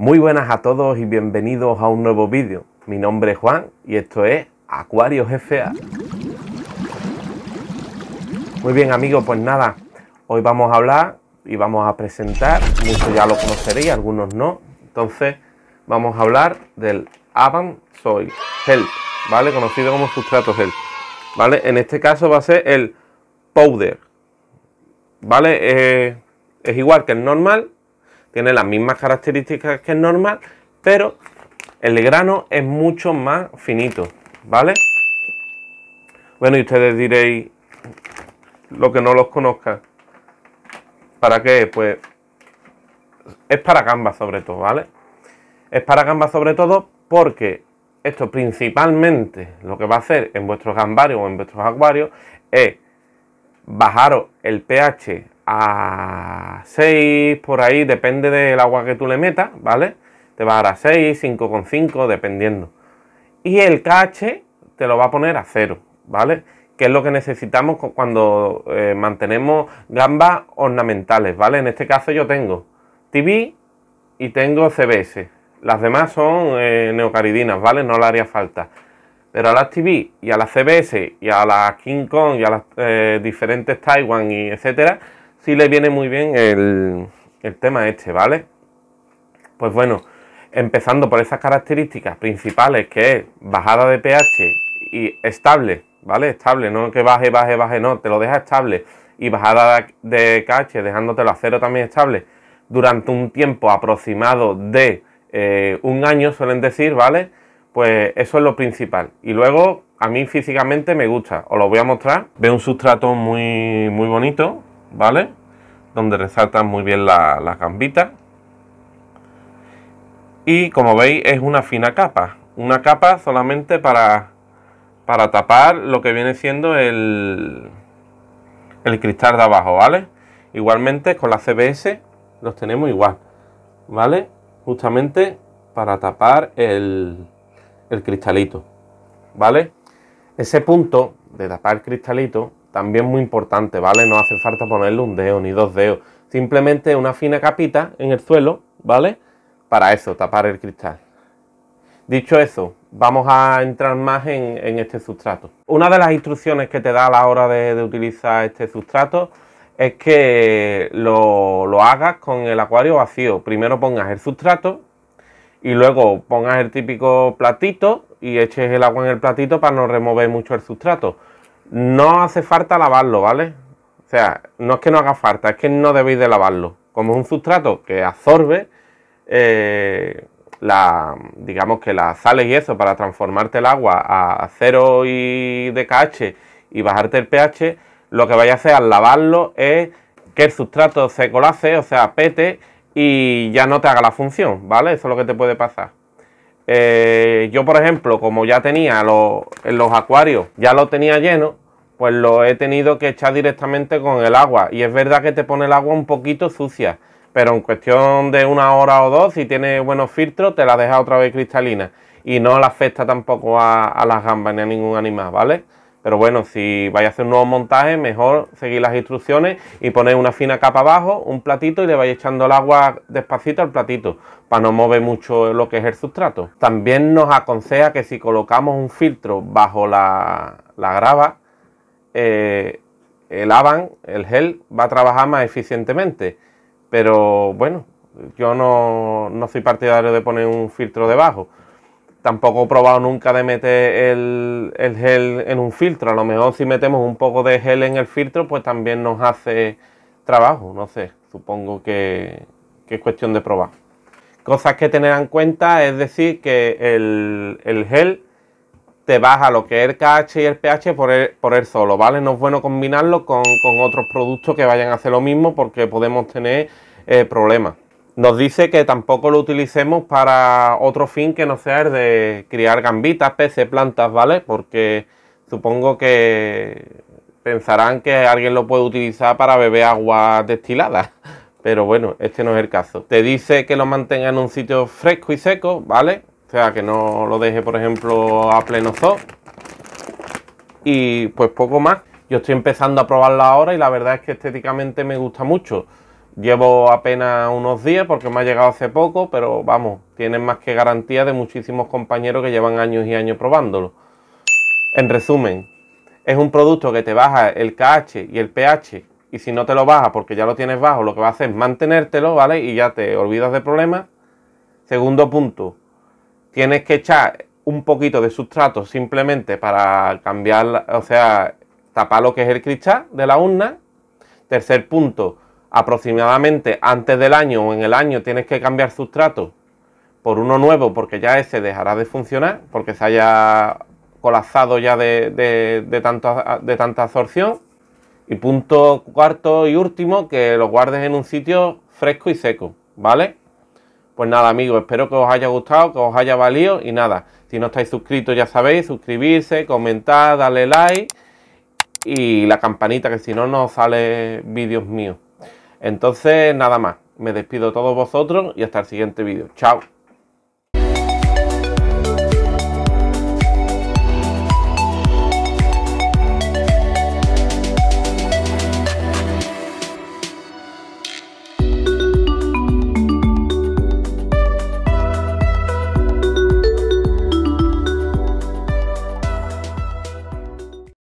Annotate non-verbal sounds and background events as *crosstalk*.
Muy buenas a todos y bienvenidos a un nuevo vídeo. Mi nombre es Juan y esto es Acuario FA. Muy bien amigos, pues nada, hoy vamos a hablar y vamos a presentar, muchos ya lo conoceréis, algunos no. Entonces vamos a hablar del Avant Soil Help, ¿vale? Conocido como sustrato Help, ¿vale? En este caso va a ser el Powder, ¿vale? Eh, es igual que el normal, tiene las mismas características que el normal, pero el grano es mucho más finito, ¿vale? Bueno, y ustedes diréis, lo que no los conozcan, ¿para qué? Pues es para gambas sobre todo, ¿vale? Es para gambas sobre todo porque esto principalmente lo que va a hacer en vuestros gambarios o en vuestros acuarios es bajaros el pH a 6 por ahí, depende del agua que tú le metas, ¿vale? Te va a dar a 6, 5,5, dependiendo. Y el KH te lo va a poner a 0, ¿vale? Que es lo que necesitamos cuando eh, mantenemos gambas ornamentales, ¿vale? En este caso yo tengo TV y tengo CBS. Las demás son eh, neocaridinas, ¿vale? No le haría falta. Pero a las TV y a las CBS y a las King Kong y a las eh, diferentes Taiwan y etcétera, sí le viene muy bien el, tema este, ¿vale? Pues bueno, empezando por esas características principales que es bajada de pH y estable, ¿vale? Estable, no que baje, baje, baje, no, te lo deja estable y bajada de KH dejándotelo a cero también estable durante un tiempo aproximado de eh, un año, suelen decir, ¿vale? Pues eso es lo principal. Y luego, a mí físicamente me gusta, os lo voy a mostrar. Veo un sustrato muy, muy bonito, ¿vale? donde resaltan muy bien las la gambitas. Y como veis es una fina capa, una capa solamente para, para tapar lo que viene siendo el, el cristal de abajo, ¿vale? Igualmente con la CBS los tenemos igual, ¿vale? Justamente para tapar el, el cristalito, ¿vale? Ese punto de tapar el cristalito también muy importante, ¿vale? No hace falta ponerle un dedo ni dos dedos. Simplemente una fina capita en el suelo, ¿vale? Para eso, tapar el cristal. Dicho eso, vamos a entrar más en, este sustrato. Una de las instrucciones que te da a la hora de, utilizar este sustrato es que lo, lo, hagas con el acuario vacío. Primero pongas el sustrato y luego pongas el típico platito y eches el agua en el platito para no remover mucho el sustrato. No hace falta lavarlo, ¿vale? O sea, no es que no haga falta, es que no debéis de lavarlo. Como es un sustrato que absorbe eh, la, digamos que las sales y eso para transformarte el agua a cero y de KH y bajarte el pH, lo que vaya a hacer al lavarlo es que el sustrato se colase, o sea, pete y ya no te haga la función, ¿vale? Eso es lo que te puede pasar. Eh, yo, por ejemplo, como ya tenía en los acuarios, ya lo tenía lleno, pues lo he tenido que echar directamente con el agua. Y es verdad que te pone el agua un poquito sucia, pero en cuestión de una hora o dos, si tiene buenos filtros, te la deja otra vez cristalina. Y no la afecta tampoco a, a las gambas ni a ningún animal, ¿vale? Pero bueno, si vais a hacer un nuevo montaje, mejor seguir las instrucciones y poner una fina capa abajo, un platito y le vais echando el agua despacito al platito para no mover mucho lo que es el sustrato. También nos aconseja que si colocamos un filtro bajo la, grava, eh, el Avan, el gel, va a trabajar más eficientemente. Pero bueno, yo no, no soy partidario de poner un filtro debajo tampoco he probado nunca de meter el, gel en un filtro. A lo mejor si metemos un poco de gel en el filtro, pues también nos hace trabajo. No sé, supongo que, es cuestión de probar. Cosas que tener en cuenta es decir que el, gel te baja lo que es el KH y el pH por él, por solo, ¿vale? No es bueno combinarlo con, otros productos que vayan a hacer lo mismo porque podemos tener eh, problemas. Nos dice que tampoco lo utilicemos para otro fin que no sea el de criar gambitas, peces, plantas, ¿vale? Porque supongo que pensarán que alguien lo puede utilizar para beber agua destilada. *laughs* Pero bueno, este no es el caso. Te dice que lo mantenga en un sitio fresco y seco, ¿vale? O sea, que no lo deje, por ejemplo, a pleno sol. Y pues poco más. Yo estoy empezando a probarlo ahora y la verdad es que estéticamente me gusta mucho Llevo apenas unos días porque me ha llegado hace poco, pero vamos, tienen más que garantía de muchísimos compañeros que llevan años y años probándolo. En resumen, es un producto que te baja el KH y el pH y si no te lo baja porque ya lo tienes bajo, lo que va a hacer es mantenértelo, ¿vale? Y ya te olvidas de problemas. Segundo punto, tienes que echar un poquito de sustrato simplemente para cambiar, o sea, tapar lo que es el cristal de la urna. Tercer punto, aproximadamente antes del año o en el año tienes que cambiar sustrato por uno nuevo porque ya ese dejará de funcionar porque se haya colapsado ya de, de, de tanta absorción. Y punto cuarto y último, que lo guardes en un sitio fresco y seco, ¿vale? Pues nada amigos, espero que os haya gustado, que os haya valido y nada, si no estáis suscritos ya sabéis, suscribirse, comentar, darle like y la campanita que si no no sale vídeos míos. Entonces nada más, me despido de todos vosotros y hasta el siguiente vídeo. Chao.